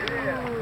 Yeah.